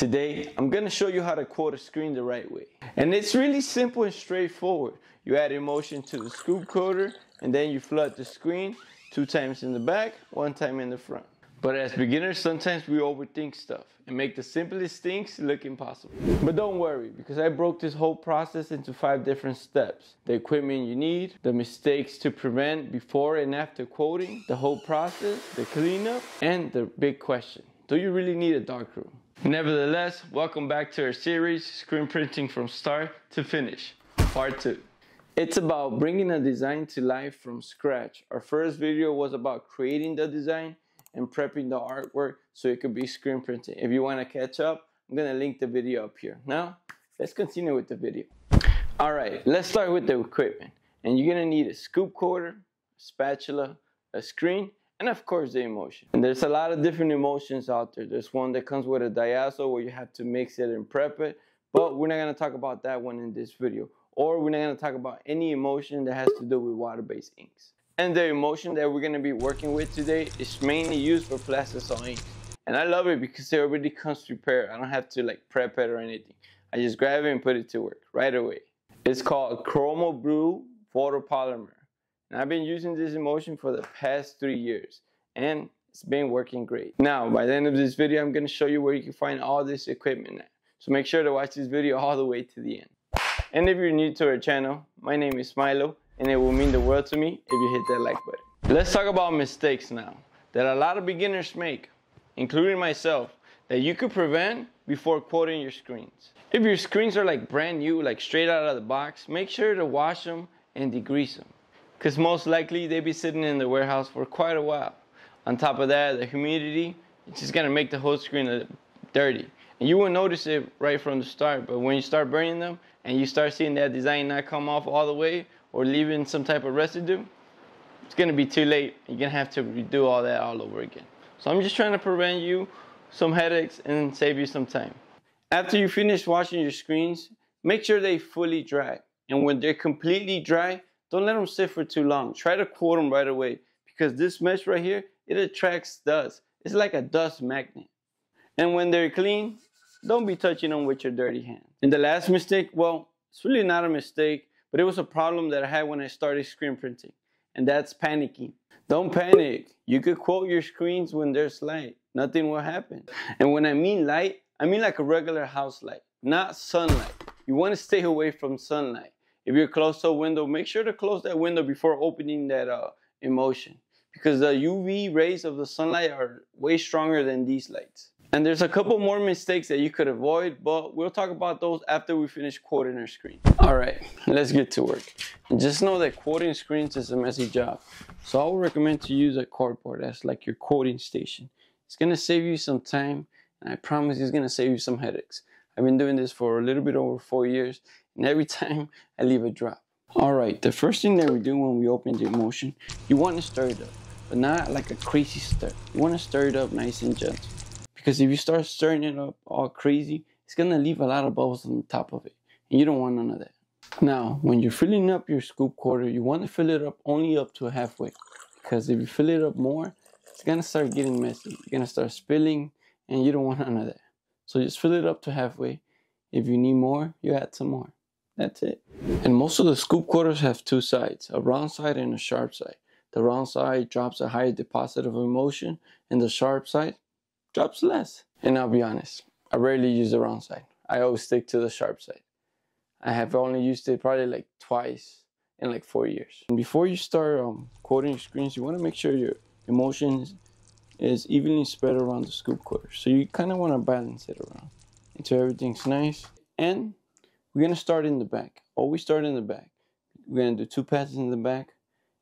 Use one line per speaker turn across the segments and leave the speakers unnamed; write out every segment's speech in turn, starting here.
Today, I'm gonna show you how to coat a screen the right way. And it's really simple and straightforward. You add emulsion to the scoop coater, and then you flood the screen two times in the back, one time in the front. But as beginners, sometimes we overthink stuff and make the simplest things look impossible. But don't worry, because I broke this whole process into five different steps. The equipment you need, the mistakes to prevent before and after coating, the whole process, the cleanup, and the big question. Do you really need a darkroom? Nevertheless, welcome back to our series, Screen Printing from Start to Finish, Part 2. It's about bringing a design to life from scratch. Our first video was about creating the design and prepping the artwork so it could be screen printed. If you want to catch up, I'm going to link the video up here. Now, let's continue with the video. All right, let's start with the equipment. And you're going to need a scoop coater, spatula, a screen, and of course the emulsion. And there's a lot of different emulsions out there. There's one that comes with a diazo where you have to mix it and prep it, but we're not going to talk about that one in this video. Or we're not going to talk about any emulsion that has to do with water-based inks. And the emulsion that we're going to be working with today is mainly used for plastisol inks. And I love it because it already comes prepared. I don't have to like prep it or anything. I just grab it and put it to work right away. It's called Chroma Blue Photopolymer. And I've been using this emulsion for the past three years and it's been working great. Now, by the end of this video, I'm gonna show you where you can find all this equipment at. So make sure to watch this video all the way to the end. And if you're new to our channel, my name is Mylo and it will mean the world to me if you hit that like button. Let's talk about mistakes now that a lot of beginners make, including myself, that you could prevent before coating your screens. If your screens are like brand new, like straight out of the box, make sure to wash them and degrease them because most likely they'd be sitting in the warehouse for quite a while. On top of that, the humidity, it's just gonna make the whole screen dirty. And you won't notice it right from the start, but when you start burning them and you start seeing that design not come off all the way or leaving some type of residue, it's gonna be too late. You're gonna have to redo all that all over again. So I'm just trying to prevent you some headaches and save you some time. After you finish washing your screens, make sure they fully dry. And when they're completely dry, don't let them sit for too long. Try to coat them right away because this mesh right here, it attracts dust. It's like a dust magnet. And when they're clean, don't be touching them with your dirty hands. And the last mistake, well, it's really not a mistake, but it was a problem that I had when I started screen printing. And that's panicking. Don't panic. You could coat your screens when there's light. Nothing will happen. And when I mean light, I mean like a regular house light, not sunlight. You want to stay away from sunlight. If you're close to a window, make sure to close that window before opening that uh, emulsion because the UV rays of the sunlight are way stronger than these lights. And there's a couple more mistakes that you could avoid, but we'll talk about those after we finish coating our screen. All right, let's get to work. And just know that coating screens is a messy job. So I would recommend to use a cardboard as like your coating station. It's gonna save you some time, and I promise it's gonna save you some headaches. I've been doing this for a little bit over four years, and every time I leave a drop. All right, the first thing that we do when we open the emulsion, you want to stir it up, but not like a crazy stir. You want to stir it up nice and gentle. Because if you start stirring it up all crazy, it's gonna leave a lot of bubbles on the top of it, and you don't want none of that. Now, when you're filling up your scoop coater, you want to fill it up only up to halfway, because if you fill it up more, it's gonna start getting messy. You're gonna start spilling, and you don't want none of that. So just fill it up to halfway. If you need more, you add some more. That's it. And most of the scoop quarters have two sides, a round side and a sharp side. The round side drops a higher deposit of emulsion, and the sharp side drops less. And I'll be honest, I rarely use the round side. I always stick to the sharp side. I have only used it probably like twice in like four years. And before you start um, coating screens, you want to make sure your emulsions is evenly spread around the scoop coater. So you kind of want to balance it around until everything's nice. And we're gonna start in the back. Oh, Always start in the back. We're gonna do two passes in the back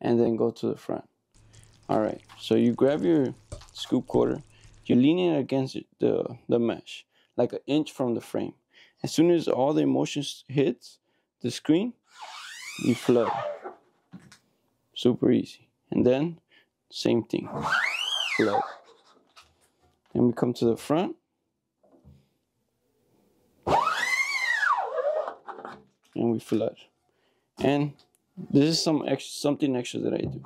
and then go to the front. All right, so you grab your scoop coater. you're leaning against the, the mesh, like an inch from the frame. As soon as all the emulsions hits the screen, you flood. Super easy. And then, same thing, flood. Then we come to the front, and we flood. And this is some extra, something extra that I do.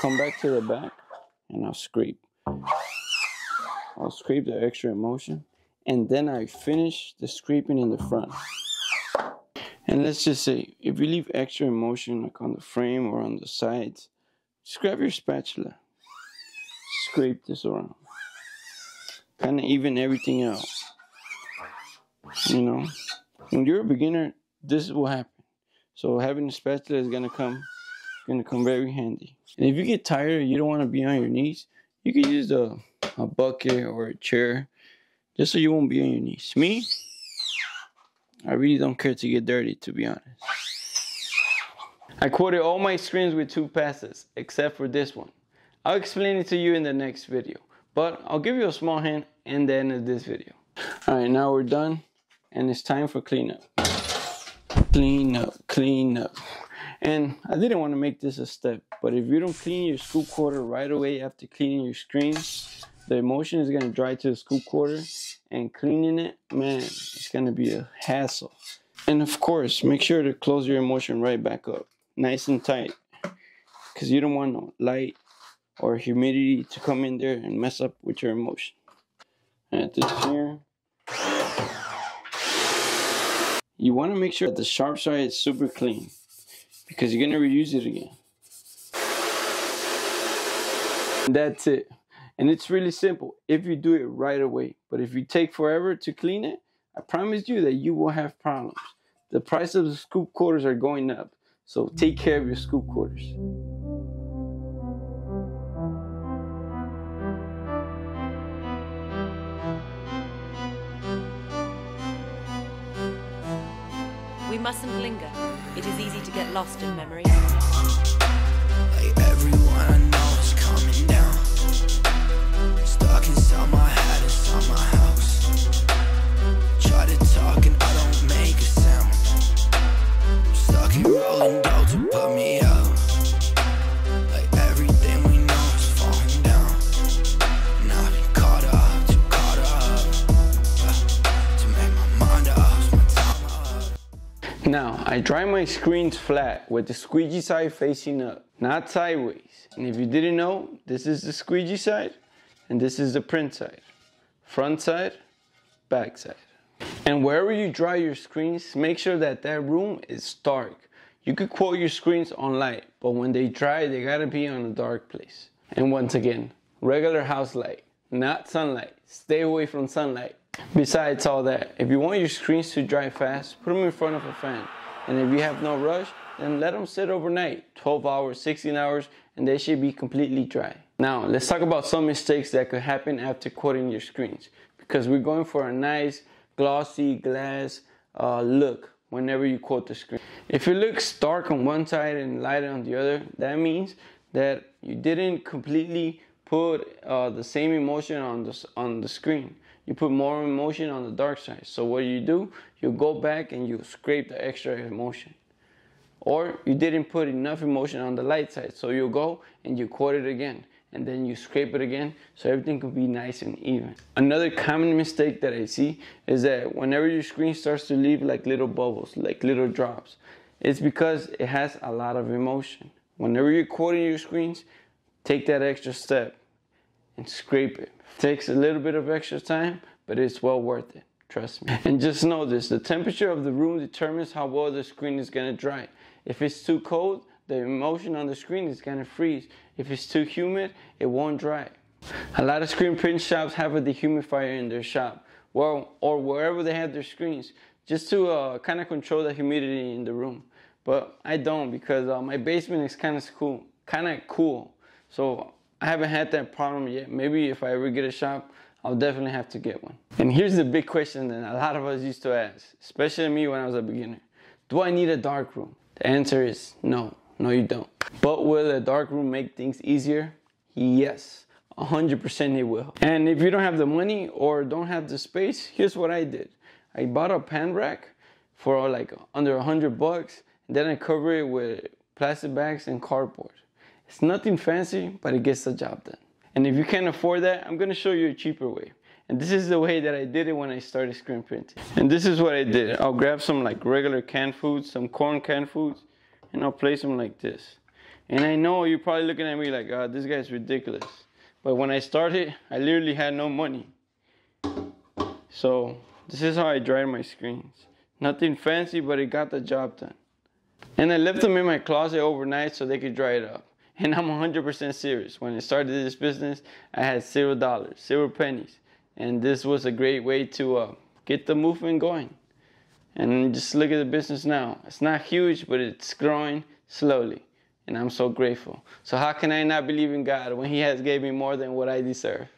Come back to the back and I'll scrape. I'll scrape the extra emulsion and then I finish the scraping in the front. And let's just say, if you leave extra emulsion like on the frame or on the sides, just grab your spatula, scrape this around, kind of even everything out. You know, when you're a beginner, this will happen. So having a spatula is gonna come, gonna come very handy. And if you get tired, you don't want to be on your knees, you can use a, a bucket or a chair, just so you won't be on your knees. Me, I really don't care to get dirty, to be honest. I coated all my screens with two passes, except for this one. I'll explain it to you in the next video, but I'll give you a small hint in the end of this video. Alright, now we're done, and it's time for cleanup. Clean up, clean up. And I didn't want to make this a step, but if you don't clean your scoop coater right away after cleaning your screen, the emulsion is going to dry to the scoop coater, and cleaning it, man, it's going to be a hassle. And of course, make sure to close your emulsion right back up, nice and tight, because you don't want no light or humidity to come in there and mess up with your emulsion. At this here, you want to make sure that the sharp side is super clean because you're going to reuse it again. And that's it. And it's really simple if you do it right away. But if you take forever to clean it, I promise you that you will have problems. The price of the scoop quarters are going up. So take care of your scoop quarters.
Mustn't linger. It is easy to get lost in memory.
I
dry my screens flat with the squeegee side facing up, not sideways. And if you didn't know, this is the squeegee side and this is the print side. Front side, back side. And wherever you dry your screens, make sure that that room is dark. You could coat your screens on light, but when they dry, they gotta be on a dark place. And once again, regular house light, not sunlight. Stay away from sunlight. Besides all that, if you want your screens to dry fast, put them in front of a fan. And if you have no rush, then let them sit overnight 12 hours, 16 hours, and they should be completely dry. Now, let's talk about some mistakes that could happen after coating your screens because we're going for a nice glossy glass uh, look whenever you coat the screen. If it looks dark on one side and light on the other, that means that you didn't completely put uh, the same emulsion on the, on the screen. You put more emulsion on the dark side. So what you do, you go back and you scrape the extra emulsion. Or you didn't put enough emulsion on the light side. So you go and you coat it again and then you scrape it again so everything can be nice and even. Another common mistake that I see is that whenever your screen starts to leave like little bubbles, like little drops, it's because it has a lot of emulsion. Whenever you're coating your screens, take that extra step and scrape it. Takes a little bit of extra time, but it's well worth it. Trust me. And just know this, the temperature of the room determines how well the screen is gonna dry. If it's too cold, the emulsion on the screen is gonna freeze. If it's too humid, it won't dry. A lot of screen print shops have a dehumidifier in their shop, well, or wherever they have their screens, just to uh, kind of control the humidity in the room. But I don't because uh, my basement is kind of cool, kind of cool. So I haven't had that problem yet. Maybe if I ever get a shop, I'll definitely have to get one. And here's the big question that a lot of us used to ask, especially me when I was a beginner. Do I need a dark room? The answer is no, no you don't. But will a dark room make things easier? Yes, 100% it will. And if you don't have the money or don't have the space, here's what I did. I bought a pan rack for like under 100 bucks, and then I cover it with plastic bags and cardboard. It's nothing fancy, but it gets the job done. And if you can't afford that, I'm gonna show you a cheaper way. And this is the way that I did it when I started screen printing. And this is what I did. I'll grab some like regular canned foods, some corn canned foods, and I'll place them like this. And I know you're probably looking at me like, oh, this guy's ridiculous. But when I started, I literally had no money. So this is how I dried my screens. Nothing fancy, but it got the job done. And I left them in my closet overnight so they could dry it up. And I'm 100% serious. When I started this business, I had zero dollars, zero pennies. And this was a great way to uh, get the movement going. And just look at the business now. It's not huge, but it's growing slowly. And I'm so grateful. So how can I not believe in God when He has gave me more than what I deserve?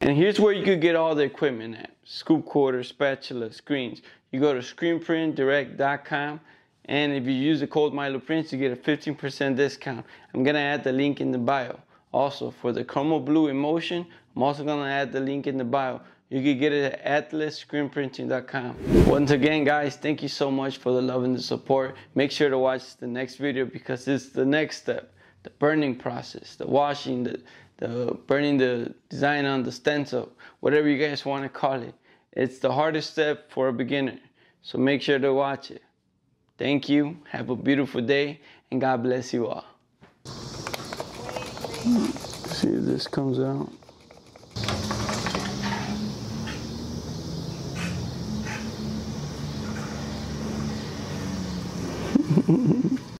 And here's where you could get all the equipment at. Scoop coater, spatula, screens. You go to screenprintdirect.com and if you use the code MyloPrints, you get a 15% discount. I'm gonna add the link in the bio. Also, for the Chroma Blue Emulsion, I'm also gonna add the link in the bio. You can get it at atlasscreenprinting.com. Once again, guys, thank you so much for the love and the support. Make sure to watch the next video because it's the next step, the burning process, the washing, the, the burning the design on the stencil, whatever you guys want to call it. It's the hardest step for a beginner. So make sure to watch it. Thank you. Have a beautiful day and God bless you all. Hmm. See if this comes out.